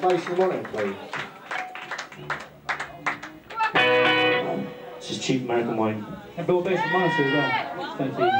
bass harmonic, please? This is cheap American wine. And Bill bass harmonica as well. Thank you.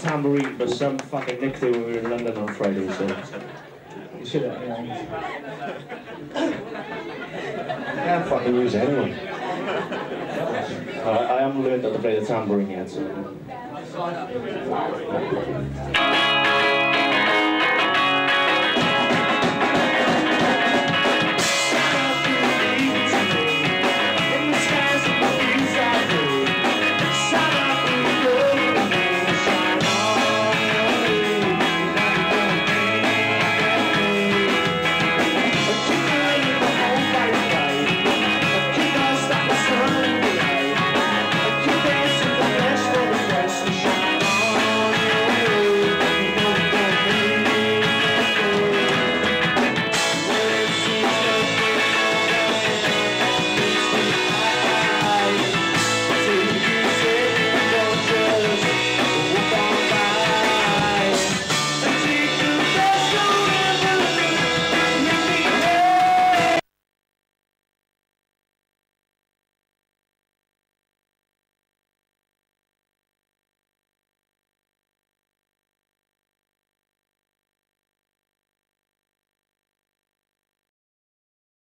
Tambourine, but some fucking nicked when we were in London on Friday, so... You should have. Can't fucking use anyone. Uh, I haven't learned how to play the tambourine yet, so...